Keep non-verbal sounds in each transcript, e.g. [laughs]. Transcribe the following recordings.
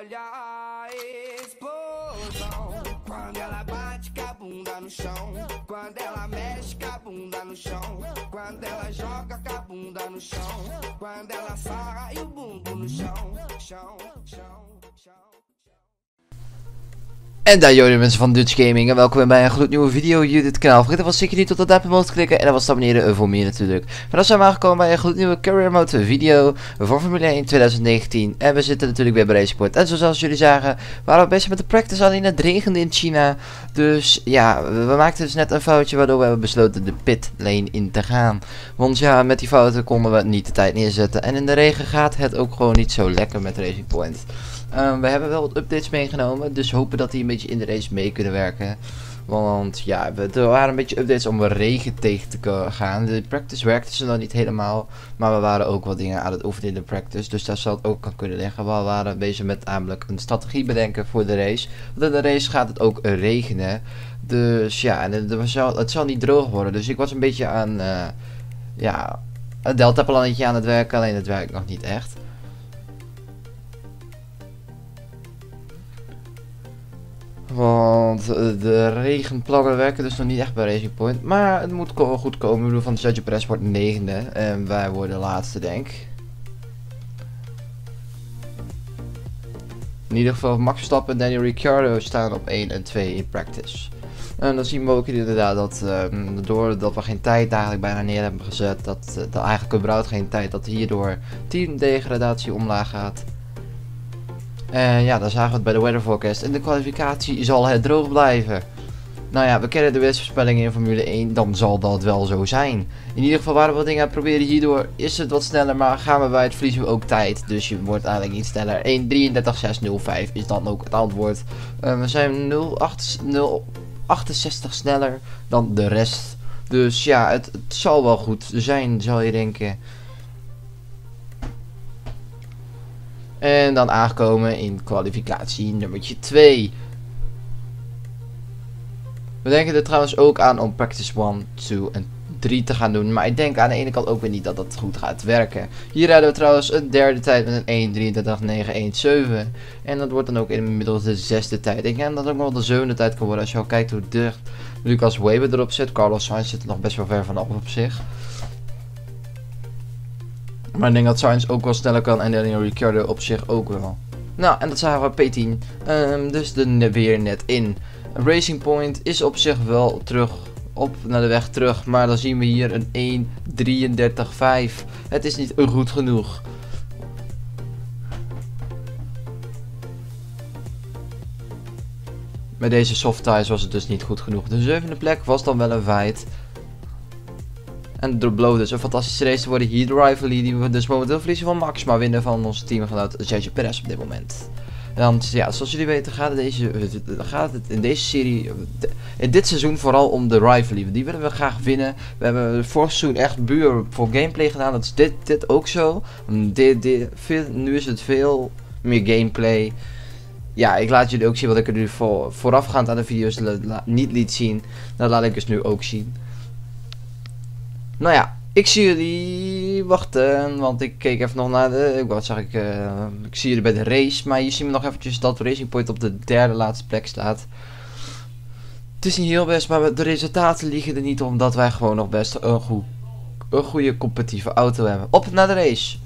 olha a explosão. Quando ela bate com a bunda no chão. Quando ela mexe com a bunda no chão. Quando ela joga com a bunda no chão. Quando ela sarra e o bumbum no chão. Chão, chão, chão. En daar jullie mensen van Dutch Gaming en welkom bij een gloednieuwe video hier dit kanaal. Vergeet alvast zeker niet op dat duimpje te klikken en dan was te abonneren voor meer natuurlijk. Vandaag zijn we aangekomen bij een gloednieuwe Career Mode video voor Formule 1 2019. En we zitten natuurlijk weer bij Racing Point. En zoals jullie zagen waren we bezig met de practice alleen het regende in China. Dus ja, we, we maakten dus net een foutje waardoor we hebben besloten de pit lane in te gaan. Want ja, met die fouten konden we niet de tijd neerzetten. En in de regen gaat het ook gewoon niet zo lekker met Racing Point. Ehm, we hebben wel wat updates meegenomen, dus hopen dat die een beetje in de race mee kunnen werken. Want ja, er waren een beetje updates om regen tegen te gaan. De practice werkte ze nog niet helemaal, maar we waren ook wat dingen aan het oefenen in de practice. Dus daar zal het ook aan kunnen liggen. We waren bezig met namelijk een strategie bedenken voor de race. Want in de race gaat het ook regenen. Dus ja, en het, zal, het zal niet droog worden. Dus ik was een beetje aan, eh, ja, een deltaplannetje aan het werken, alleen het werkt nog niet echt. Want eh, de regenplannen werken dus nog niet echt bij Racing Point. Maar het moet goed komen. Ik bedoel, van Sergio Perez wordt negende. En wij worden laatste, denk ik. In ieder geval Max Verstappen en Daniel Ricciardo staan op 1 en 2 in practice. En dan zien we ook inderdaad dat ehm, doordat we geen tijd eigenlijk bijna neer hebben gezet, dat, uh, dat eigenlijk überhaupt geen tijd, dat hierdoor teamdegradatie omlaag gaat. En ja, dan zagen we het bij de weather forecast. In de kwalificatie zal het droog blijven. Nou ja, we kennen de weersvoorspellingen in Formule 1, dan zal dat wel zo zijn. In ieder geval waren we wat dingen proberen. Hierdoor is het wat sneller, maar gaan we bij het verliezen ook tijd. Dus je wordt eigenlijk niet sneller. 1.33.605 is dan ook het antwoord. Uh, we zijn 0.68 sneller dan de rest. Dus ja, het, het zal wel goed zijn, zal je denken. En dan aangekomen in kwalificatie nummertje 2. We denken er trouwens ook aan om practice 1, 2 en 3 te gaan doen. Maar ik denk aan de ene kant ook weer niet dat dat goed gaat werken. Hier rijden we trouwens een derde tijd met een 1.33.917. En dat wordt dan ook inmiddels de zesde tijd. Ik denk dat het ook wel de zevende tijd kan worden als je al kijkt hoe dicht Lucas Weber erop zit. Carlos Sainz zit er nog best wel ver vanaf op zich. Maar ik denk dat Sainz ook wel sneller kan en Daniel Ricciardo op zich ook wel. Nou, en dat zagen we P10. Um, dus de weer net in. Racing Point is op zich wel terug op naar de weg terug. Maar dan zien we hier een 1.33.5. Het is niet goed genoeg. Met deze soft tires was het dus niet goed genoeg. De zevende plek was dan wel een feit. En de Blow dus een fantastische race te worden. De rivalry die we dus momenteel verliezen van Max. Maar winnen van ons teamgenoot Sergio Perez op dit moment. Want ja, zoals jullie weten gaat het, deze, gaat het in deze serie, in dit seizoen vooral om de rivalry. Die willen we graag winnen. We hebben vorig seizoen echt buur voor gameplay gedaan. Dat is dit, dit ook zo. Dit, dit, veel, nu is het veel meer gameplay. Ja, ik laat jullie ook zien wat ik er nu voor, voorafgaand aan de video's niet liet zien. Dat laat ik dus nu ook zien. Nou ja, ik zie jullie wachten, want ik keek even nog naar de, wat zag ik, uh, ik zie jullie bij de race, maar hier zien we nog eventjes dat Racing Point op de derde laatste plek staat. Het is niet heel best, maar de resultaten liggen er niet omdat wij gewoon nog best een, een goede competitieve auto hebben. Op naar de race!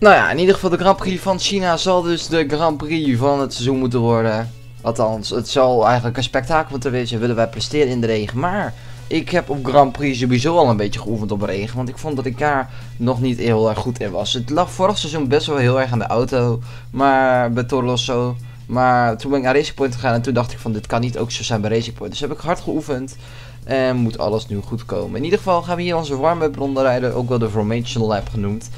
Nou ja, in ieder geval de Grand Prix van China zal dus de Grand Prix van het seizoen moeten worden. Althans, het zal eigenlijk een spektakel moeten wezen. Willen wij presteren in de regen. Maar ik heb op Grand Prix sowieso al een beetje geoefend op regen. Want ik vond dat ik daar nog niet heel erg goed in was. Het lag vorig seizoen best wel heel erg aan de auto. Maar bij Toro Rosso. Maar toen ben ik naar Racing Point gegaan en toen dacht ik van dit kan niet ook zo zijn bij Racing Point. Dus heb ik hard geoefend. En moet alles nu goed komen. In ieder geval gaan we hier onze warm-up ronde rijden. Ook wel de Formation Lab genoemd.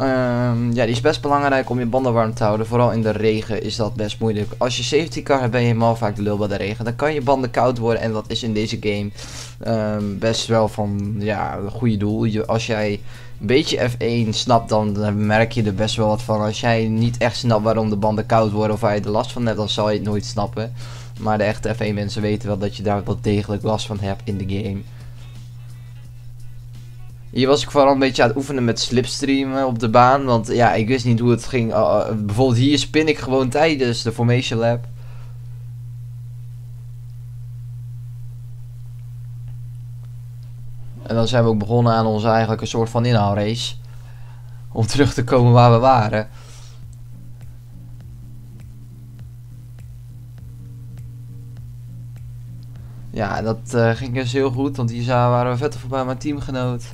Um, ja, die is best belangrijk om je banden warm te houden. Vooral in de regen is dat best moeilijk. Als je safety car hebt ben je helemaal vaak de lul bij de regen. Dan kan je banden koud worden en dat is in deze game um, best wel van ja, een goede doel. Je, als jij een beetje F1 snapt, dan merk je er best wel wat van. Als jij niet echt snapt waarom de banden koud worden of waar je er last van hebt, dan zal je het nooit snappen. Maar de echte F1 mensen weten wel dat je daar wel degelijk last van hebt in de game. Hier was ik vooral een beetje aan het oefenen met slipstreamen op de baan. Want ja, ik wist niet hoe het ging. Uh, bijvoorbeeld hier spin ik gewoon tijdens de Formation Lab. En dan zijn we ook begonnen aan onze eigenlijk een soort van inhaalrace. Om terug te komen waar we waren. Ja, dat uh, ging dus heel goed, want hier waren we vet voorbij mijn teamgenoot.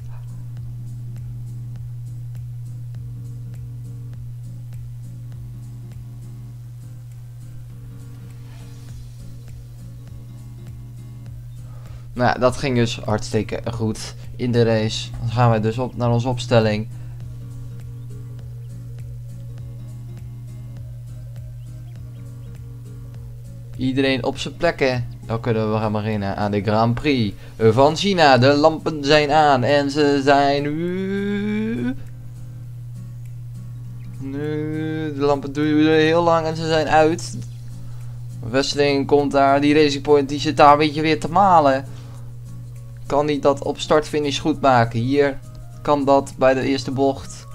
Nou dat ging dus hartstikke goed in de race. Dan gaan we dus op naar onze opstelling. Iedereen op zijn plekken. Dan kunnen we gaan beginnen aan de Grand Prix van China. De lampen zijn aan en ze zijn nu... Nu, de lampen duren heel lang en ze zijn uit. Wesseling komt daar, die Racing Point die zit daar een beetje weer te malen kan hij dat op start-finish goed maken. Hier kan dat bij de eerste bocht.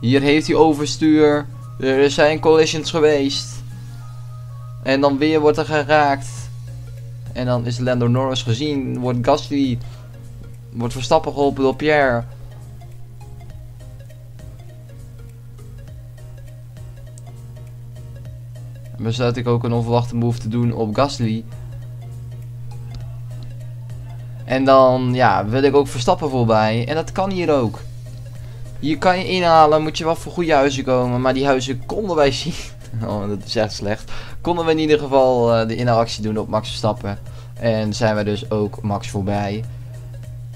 Hier heeft hij overstuur. Er zijn collisions geweest. En dan weer wordt er geraakt. En dan is Lando Norris gezien. Wordt Gasly. Wordt Verstappen geholpen door Pierre. Besluit ik ook een onverwachte move te doen op Gasly. En dan ja, wil ik ook Verstappen voorbij. En dat kan hier ook. Hier kan je inhalen, moet je wel voor goede huizen komen. Maar die huizen konden wij zien. [laughs] Oh, dat is echt slecht. Konden we in ieder geval uh, de inhaalactie doen op Max Verstappen. En zijn we dus ook Max voorbij.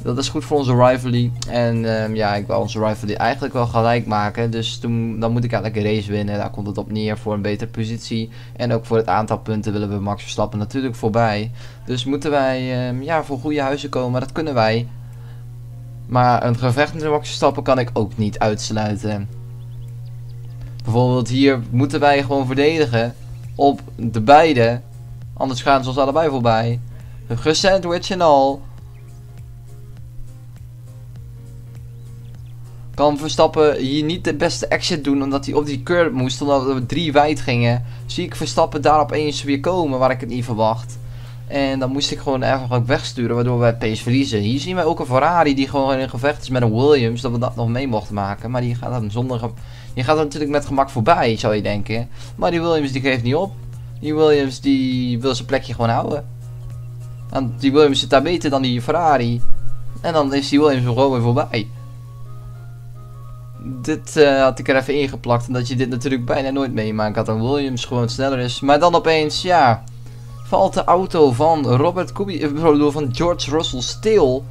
Dat is goed voor onze rivalry. En um, ja, ik wil onze rivalry eigenlijk wel gelijk maken. Dus toen, dan moet ik eigenlijk een race winnen. Daar komt het op neer voor een betere positie. En ook voor het aantal punten willen we Max Verstappen natuurlijk voorbij. Dus moeten wij um, ja, voor goede huizen komen. Dat kunnen wij. Maar een gevecht met Max Verstappen kan ik ook niet uitsluiten. Bijvoorbeeld hier moeten wij gewoon verdedigen. Op de beide. Anders gaan ze ons allebei voorbij. Gesandwich en al. Kan Verstappen hier niet de beste exit doen omdat hij op die curb moest, omdat we drie wijd gingen. Zie ik Verstappen daar opeens weer komen waar ik het niet verwacht. En dan moest ik gewoon eigenlijk wegsturen, waardoor wij pace verliezen. Hier zien we ook een Ferrari die gewoon in gevecht is met een Williams, dat we dat nog mee mochten maken. Maar die gaat dan zonder... Die gaat er natuurlijk met gemak voorbij, zou je denken. Maar die Williams die geeft niet op. Die Williams die wil zijn plekje gewoon houden. Want die Williams zit daar beter dan die Ferrari. En dan is die Williams gewoon weer voorbij dit uh, had ik er even ingeplakt. Omdat je dit natuurlijk bijna nooit meemaakt. Dat een Williams gewoon sneller is. Maar dan opeens, ja. Valt de auto van Robert Kubica, eh, van George Russell stil.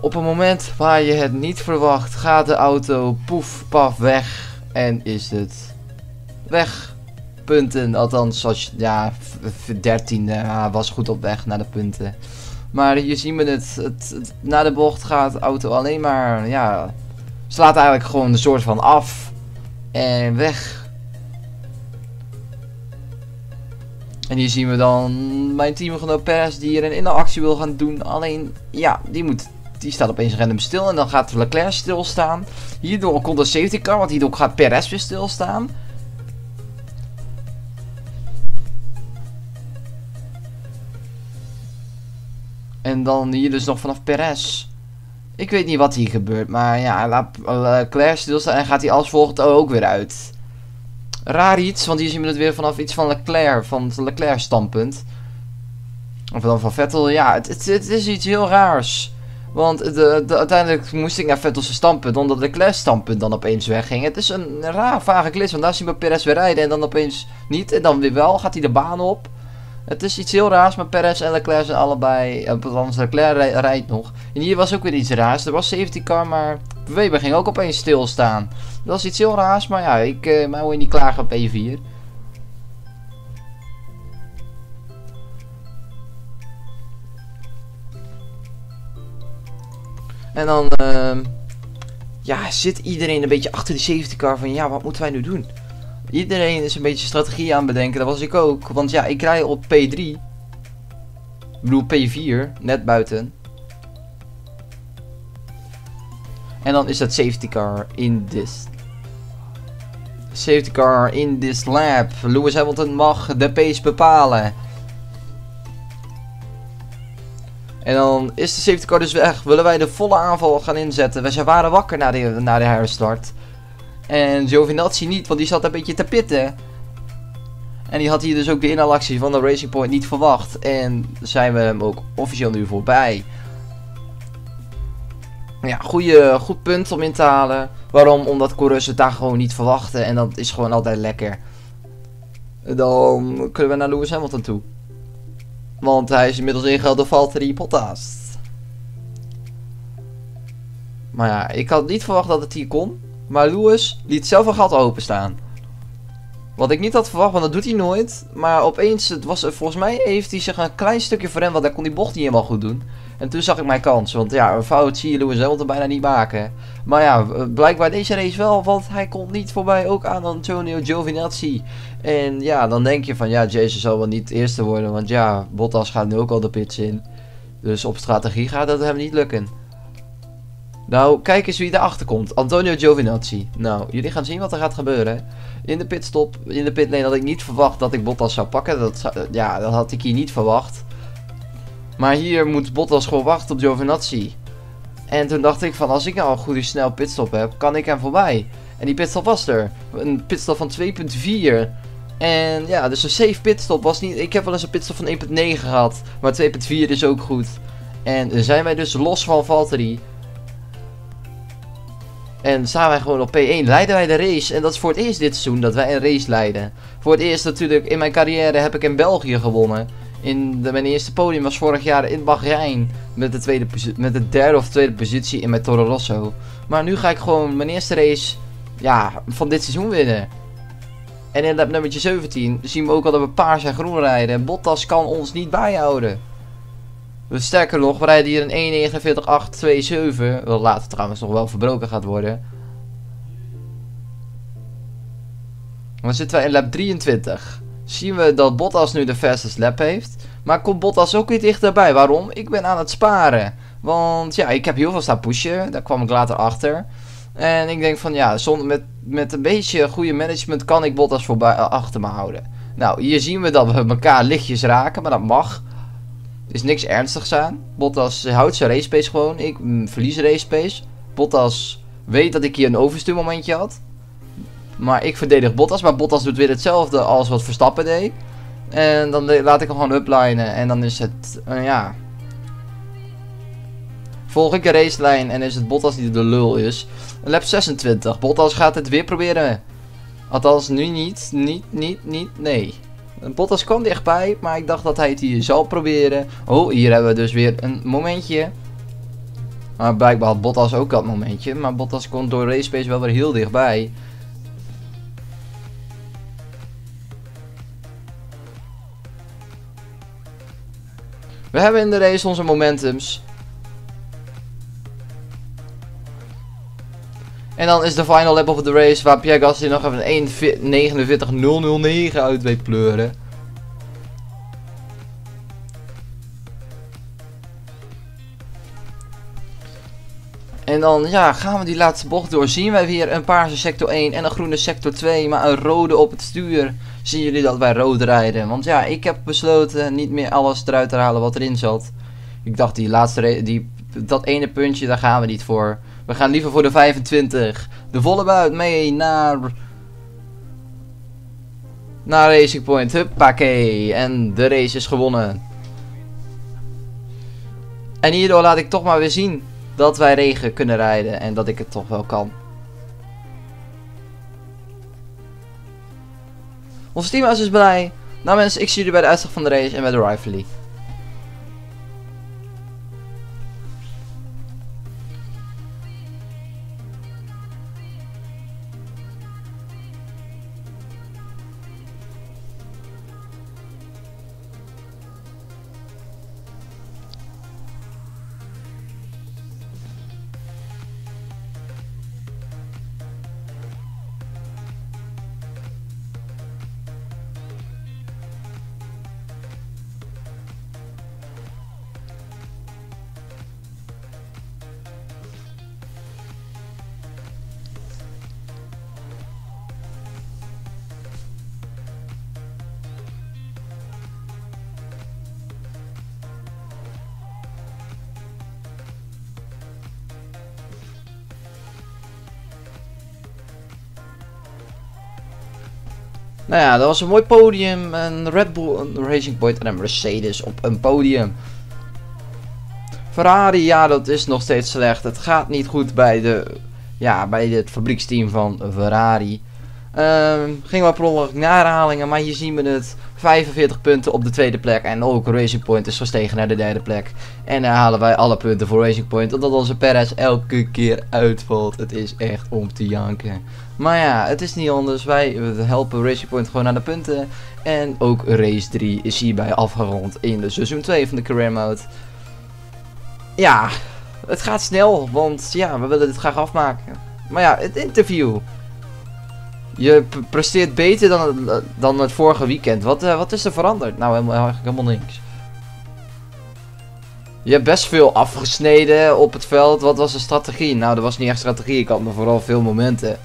Op een moment waar je het niet verwacht, gaat de auto poef, paf weg. En is het weg. Punten, althans, als, ja, 13 uh, was goed op weg naar de punten. Maar hier zien we het, het, het, na de bocht gaat de auto alleen maar, ja, slaat eigenlijk gewoon een soort van af. En weg. En hier zien we dan mijn teamgenoot Perez die er een inactie wil gaan doen. Alleen, ja, die, moet, die staat opeens random stil. En dan gaat Leclerc stilstaan. Hierdoor komt de safety car, want hierdoor gaat Perez weer stilstaan. En dan hier dus nog vanaf Perez Ik weet niet wat hier gebeurt, maar ja, laat Leclerc stilstaan en gaat hij als volgt ook weer uit. Raar iets, want hier zien we het weer vanaf iets van Leclerc, van het Leclerc standpunt. Of dan van Vettel, ja, het, het, is iets heel raars. Want de, de, uiteindelijk moest ik naar Vettel's standpunt, omdat Leclerc standpunt dan opeens wegging. Het is een raar vage klits, want daar zien we Perez weer rijden en dan opeens niet. En dan weer wel, gaat hij de baan op. Het is iets heel raars, maar Perez en Leclerc zijn allebei, althans Leclerc rijdt nog. En hier was ook weer iets raars, er was safety car, maar Weber ging ook opeens stilstaan. Dat was iets heel raars, maar ja, ik uh, mij je niet klagen op P4. En dan uh, ja, zit iedereen een beetje achter die safety car van ja, wat moeten wij nu doen? Iedereen is een beetje strategie aan bedenken, dat was ik ook. Want ja, ik rij op P3. Ik bedoel P4, net buiten. En dan is dat safety car in this. Safety car in this lab. Lewis Hamilton mag de pace bepalen. En dan is de safety car dus weg. Willen wij de volle aanval gaan inzetten. Wij waren wakker na de, na de herstart. En Giovinazzi niet, want die zat een beetje te pitten. En die had hier dus ook de inhalactie van de Racing Point niet verwacht. En zijn we hem ook officieel nu voorbij. Ja, goede, goed punt om in te halen. Waarom? Omdat coureurs het daar gewoon niet verwachten. En dat is gewoon altijd lekker. Dan kunnen we naar Lewis Hamilton toe. Want hij is inmiddels ingehaald door Valtteri Bottas. Maar ja, ik had niet verwacht dat het hier kon. Maar Lewis liet zelf een gat openstaan. Wat ik niet had verwacht, want dat doet hij nooit. Maar opeens, het was, volgens mij heeft hij zich een klein stukje hem, want hij kon die bocht niet helemaal goed doen. En toen zag ik mijn kans, want ja, een fout zie je Lewis Hamilton bijna niet maken. Maar ja, blijkbaar deze race wel, want hij komt niet voorbij ook aan Antonio Giovinazzi. En ja, dan denk je van ja, Jason zal wel niet eerste worden, want ja, Bottas gaat nu ook al de pits in. Dus op strategie gaat dat hem niet lukken. Nou, kijk eens wie erachter komt. Antonio Giovinazzi. Nou, jullie gaan zien wat er gaat gebeuren. In de pitstop, in de pitlane had ik niet verwacht dat ik Bottas zou pakken. Dat, ja, dat had ik hier niet verwacht. Maar hier moet Bottas gewoon wachten op Giovinazzi. En toen dacht ik van, als ik nou een goede snel pitstop heb, kan ik hem voorbij. En die pitstop was er. Een pitstop van 2.4. En ja, dus een safe pitstop was niet... Ik heb wel eens een pitstop van 1.9 gehad. Maar 2.4 is ook goed. En zijn wij dus los van Valtteri. En staan wij gewoon op P1, leiden wij de race. En dat is voor het eerst dit seizoen dat wij een race leiden. Voor het eerst natuurlijk in mijn carrière heb ik in België gewonnen. In de, mijn eerste podium was vorig jaar in Bahrein. Met de, tweede, met de derde of tweede positie in mijn Toro Rosso. Maar nu ga ik gewoon mijn eerste race ja, van dit seizoen winnen. En in dat nummertje 17 zien we ook al dat we paars en groen rijden. En Bottas kan ons niet bijhouden. Sterker nog, we rijden hier een 1.49.827. Wat later trouwens nog wel verbroken gaat worden. Dan zitten wij in lap 23. Zien we dat Bottas nu de fastest lap heeft. Maar komt Bottas ook weer dichterbij. Waarom? Ik ben aan het sparen. Want ja, ik heb heel veel staan pushen. Daar kwam ik later achter. En ik denk van ja, zonder, met, met een beetje goede management kan ik Bottas voorbij, achter me houden. Nou, hier zien we dat we elkaar lichtjes raken, maar dat mag is niks ernstigs aan. Bottas houdt zijn race pace gewoon. Ik mm, verlies race pace. Bottas weet dat ik hier een overstuurmomentje had. Maar ik verdedig Bottas. Maar Bottas doet weer hetzelfde als wat Verstappen deed. En dan laat ik hem gewoon uplinen. En dan is het, uh, ja... Volg ik een racelijn en is het Bottas die de lul is. Lap 26. Bottas gaat het weer proberen. Althans, nu niet. Niet, niet, niet, nee. Bottas kwam dichtbij, maar ik dacht dat hij het hier zal proberen. Oh, hier hebben we dus weer een momentje. Maar blijkbaar had Bottas ook dat momentje. Maar Bottas komt door race pace wel weer heel dichtbij. We hebben in de race onze momentums. En dan is de final lap of the race waar Pierre Gasly nog even een 1.49.009 uit weet pleuren. En dan ja, gaan we die laatste bocht door. Zien wij weer een paarse sector 1 en een groene sector 2, maar een rode op het stuur. Zien jullie dat wij rood rijden? Want ja, ik heb besloten niet meer alles eruit te halen wat erin zat. Ik dacht die laatste die dat ene puntje, daar gaan we niet voor. We gaan liever voor de 25. De volle buit mee naar... Naar Racing Point. Huppakee. En de race is gewonnen. En hierdoor laat ik toch maar weer zien dat wij regen kunnen rijden. En dat ik het toch wel kan. Onze teamhuis is blij. Nou mensen, ik zie jullie bij de uitslag van de race en bij de rivalry. Nou ja, dat was een mooi podium. Een Red Bull, een Racing Point en een Mercedes op een podium. Ferrari, ja, dat is nog steeds slecht. Het gaat niet goed bij, de, ja, bij het fabrieksteam van Ferrari. Um, ging wel per ongeluk naar herhalingen, maar hier zien we het. 45 punten op de tweede plek. En ook Racing Point is gestegen naar de derde plek. En daar halen wij alle punten voor Racing Point. Omdat onze Perez elke keer uitvalt. Het is echt om te janken. Maar ja, het is niet anders. Wij helpen Racing Point gewoon naar de punten. En ook race 3 is hierbij afgerond in de seizoen 2 van de Career Mode. Ja, het gaat snel. Want ja, we willen dit graag afmaken. Maar ja, het interview. Je presteert beter dan, dan het vorige weekend. Wat, uh, wat is er veranderd? Nou, helemaal, eigenlijk helemaal niks. Je hebt best veel afgesneden op het veld. Wat was de strategie? Nou, er was niet echt strategie. Ik had me vooral veel momenten.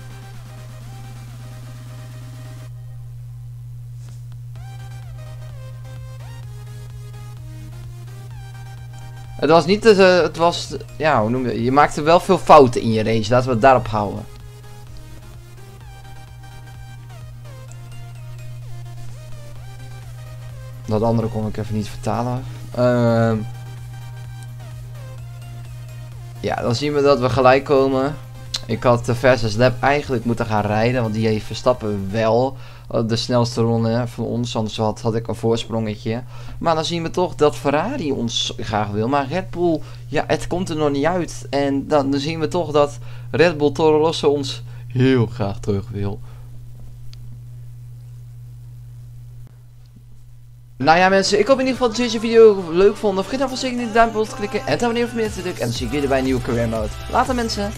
Het was niet, uh, het was, ja, hoe noem je Je maakte wel veel fouten in je race. Laten we het daarop houden. Dat andere kon ik even niet vertalen. Uh, ja, dan zien we dat we gelijk komen. Ik had de versus lap eigenlijk moeten gaan rijden. Want die heeft Verstappen wel eh, de snelste ronde van ons. Anders had, had ik een voorsprongetje. Maar dan zien we toch dat Ferrari ons graag wil. Maar Red Bull, ja, het komt er nog niet uit. En dan, dan zien we toch dat Red Bull Toro Rosso ons heel graag terug wil. Nou ja mensen, ik hoop in ieder geval dat deze video leuk vonden. Vergeet dan zeker niet de duimpje te klikken en te abonneren voor meer te drukken. En dan zie ik jullie bij een nieuwe career mode. Later mensen!